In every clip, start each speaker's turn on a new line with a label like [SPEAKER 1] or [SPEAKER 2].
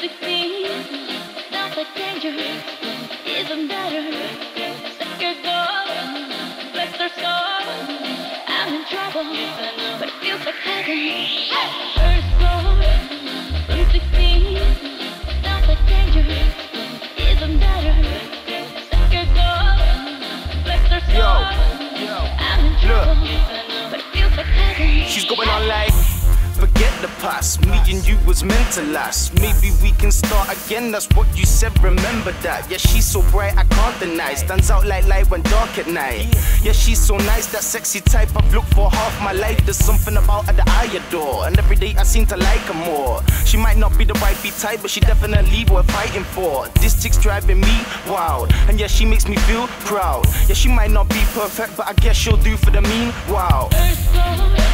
[SPEAKER 1] 16 sounds like danger. Even better, second door, bless their soul. I'm in trouble, but it feels like heaven. First floor, room 16 sounds like danger. Even better, second door, bless their soul. I'm in trouble, but it feels like heaven.
[SPEAKER 2] She's going on like the past, me and you was meant to last. Maybe we can start again, that's what you said, remember that. Yeah, she's so bright, I can't deny. Stands out like light when dark at night. Yeah, she's so nice, that sexy type I've looked for half my life. There's something about her that I adore, and every day I seem to like her more. She might not be the beat type, but she definitely worth fighting for. This chick's driving me wild, and yeah, she makes me feel proud. Yeah, she might not be perfect, but I guess she'll do for the meanwhile.
[SPEAKER 1] Floor, room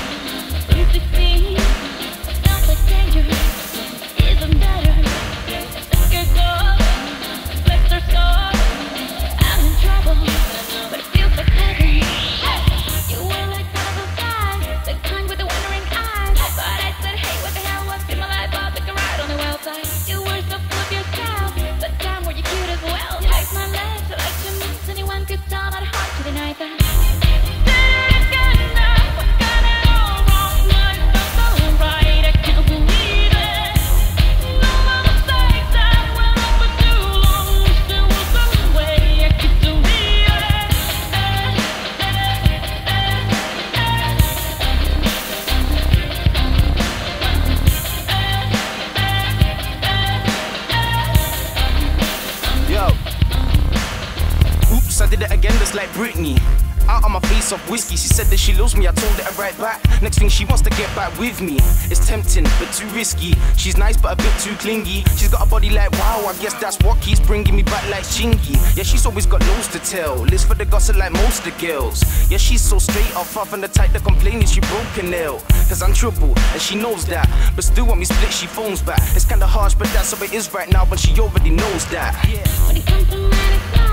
[SPEAKER 2] just like Britney. Out on my face of whiskey, she said that she loves me, I told her right back. Next thing she wants to get back with me. It's tempting, but too risky. She's nice, but a bit too clingy. She's got a body like wow, I guess that's what keeps bringing me back like chingy. Yeah, she's always got loads to tell. Lives for the gossip like most of the girls. Yeah, she's so straight up, far from the type that complain is she broken nail. Cause I'm trouble, and she knows that. But still, when we split, she phones back. It's kinda harsh, but that's how it is right now, but she already knows that.
[SPEAKER 1] When